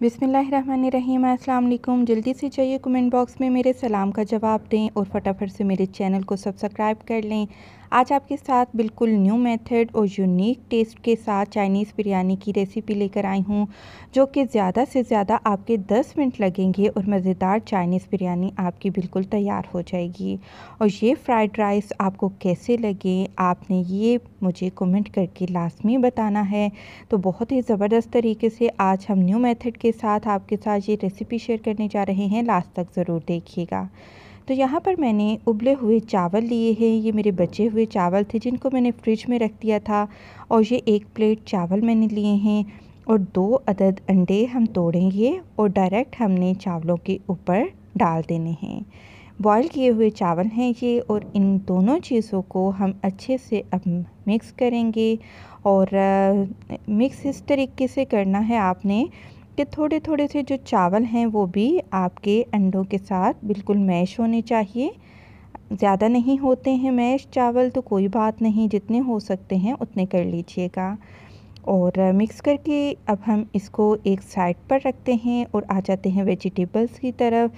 बिसमीम अल्लाम जल्दी से चाहिए कमेंट बॉक्स में मेरे सलाम का जवाब दें और फटाफट से मेरे चैनल को सब्सक्राइब कर लें। आज आपके साथ बिल्कुल न्यू मेथड और यूनिक टेस्ट के साथ चाइनीज़ बिरयानी की रेसिपी लेकर आई हूँ, जो कि ज़्यादा से ज़्यादा आपके 10 मिनट लगेंगे और मज़ेदार चाइनीज़ बिरयानी आपकी बिल्कुल तैयार हो जाएगी। और ये फ्राइड राइस आपको कैसे लगे, आपने ये मुझे कमेंट करके लाजमी बताना है। तो बहुत ही ज़बरदस्त तरीके से आज हम न्यू मेथड के साथ आपके साथ ये रेसिपी शेयर करने जा रहे हैं लास्ट तक ज़रूर देखिएगा। तो यहाँ पर मैंने उबले हुए चावल लिए हैं। ये मेरे बचे हुए चावल थे, जिनको मैंने फ्रिज में रख दिया था और ये एक प्लेट चावल मैंने लिए हैं और दो अदद अंडे हम तोड़ेंगे और डायरेक्ट हमने चावलों के ऊपर डाल देने हैं। बॉईल किए हुए चावल हैं ये और इन दोनों चीज़ों को हम अच्छे से अब मिक्स करेंगे और मिक्स इस तरीके से करना है आपने कि थोड़े थोड़े से जो चावल हैं, वो भी आपके अंडों के साथ बिल्कुल मैश होने चाहिए। ज़्यादा नहीं होते हैं मैश चावल तो कोई बात नहीं, जितने हो सकते हैं उतने कर लीजिएगा। और मिक्स करके अब हम इसको एक साइड पर रखते हैं और आ जाते हैं वेजिटेबल्स की तरफ़,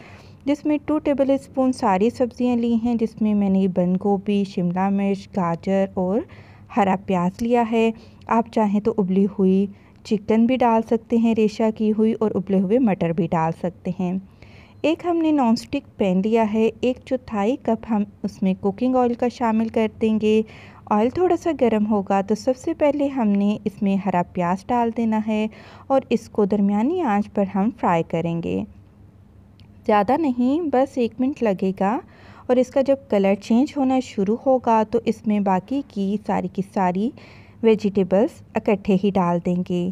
जिसमें टू टेबल स्पून सारी सब्ज़ियाँ ली हैं, जिसमें मैंने बंद गोभी शिमला मिर्च, गाजर और हरा प्याज लिया है। आप चाहें तो उबली हुई चिकन भी डाल सकते हैं, रेशा की हुई और उबले हुए मटर भी डाल सकते हैं। एक हमने नॉन स्टिक पैन लिया है, एक चौथाई कप हम उसमें कुकिंग ऑयल का शामिल कर देंगे। ऑयल थोड़ा सा गर्म होगा तो सबसे पहले हमने इसमें हरा प्याज डाल देना है और इसको दरमियानी आँच पर हम फ्राई करेंगे। ज़्यादा नहीं, बस एक मिनट लगेगा और इसका जब कलर चेंज होना शुरू होगा तो इसमें बाकी की सारी की सारी वेजिटेबल्स इकट्ठे ही डाल देंगे।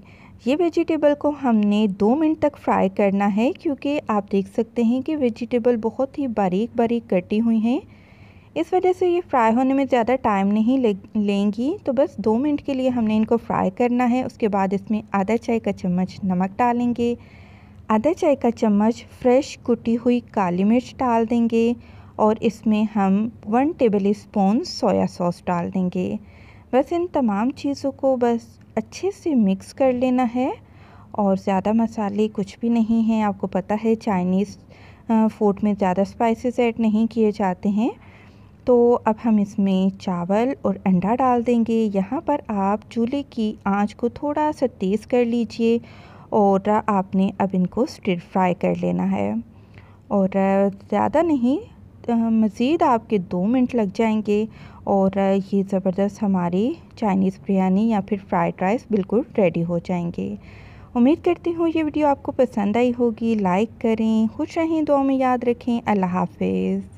ये वेजिटेबल को हमने दो मिनट तक फ्राई करना है, क्योंकि आप देख सकते हैं कि वेजिटेबल बहुत ही बारीक बारीक कटी हुई हैं। इस वजह से ये फ्राई होने में ज़्यादा टाइम नहीं ले, लेंगी। तो बस दो मिनट के लिए हमने इनको फ्राई करना है। उसके बाद इसमें आधा चाय का चम्मच नमक डालेंगे। आधा चाय का चम्मच फ्रेश कुटी हुई काली मिर्च डाल देंगे और इसमें हम one tablespoon soya sauce डाल देंगे। बस इन तमाम चीज़ों को बस अच्छे से मिक्स कर लेना है और ज़्यादा मसाले कुछ भी नहीं हैं। आपको पता है चाइनीज़ फ़ूड में ज़्यादा स्पाइसेस ऐड नहीं किए जाते हैं। तो अब हम इसमें चावल और अंडा डाल देंगे। यहाँ पर आप चूल्हे की आँच को थोड़ा सा तेज़ कर लीजिए और आपने अब इनको स्टिर फ्राई कर लेना है। और ज़्यादा नहीं मज़ीद आपके दो मिनट लग जाएँगे और ये ज़बरदस्त हमारी चाइनीज़ बिरयानी या फिर फ्राइड राइस बिल्कुल रेडी हो जाएँगे। उम्मीद करती हूँ ये वीडियो आपको पसंद आई होगी। लाइक करें, खुश रहें दुआ में याद रखें। अल्लाह हाफिज़।